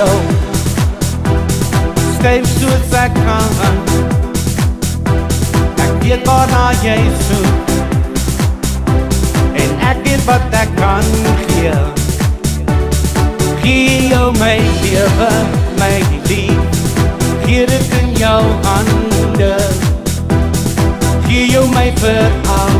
jou Styf soos ek kan Ek weet waarna jy soek. En ek weet wat ek kan gee. Gee jou my lewe, my lief. Gee dit in jou hande. Gee jou my vertrouwen